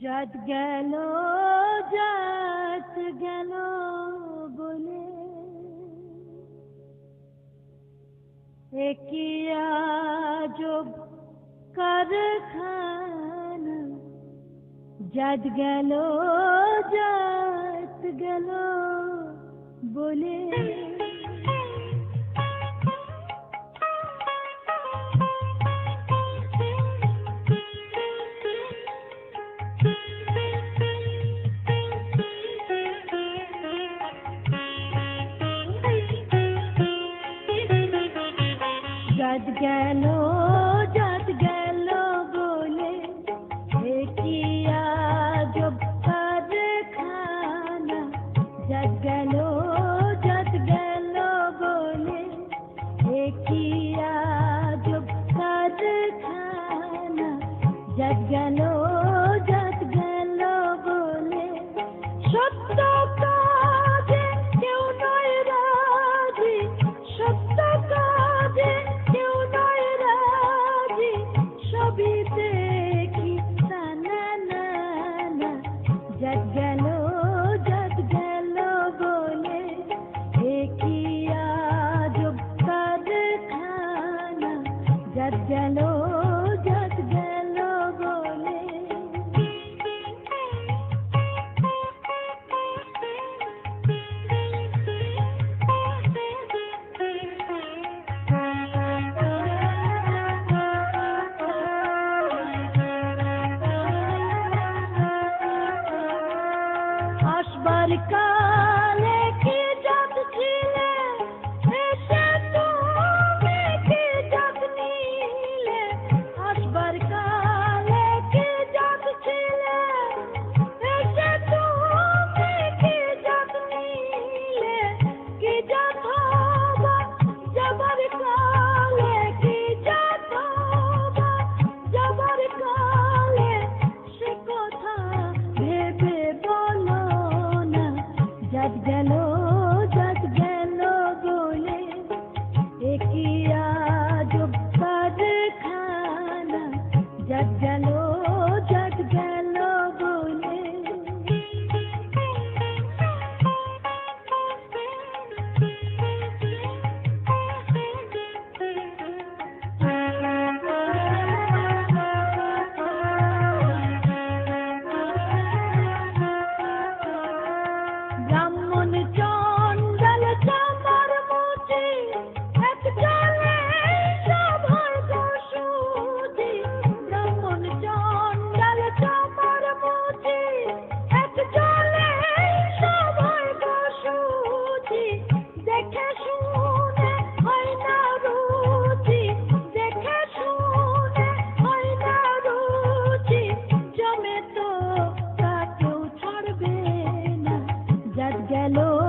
জাত গেল জাত গেল বলে একিয়া যোগ কারখানা জাত গেল জাত গেল বলে চাঁদ গেল চাঁদ গেল বলে হে কি আজব খানা চাঁদ গেল চাঁদ গেল বলে হে কি Metallica. की No.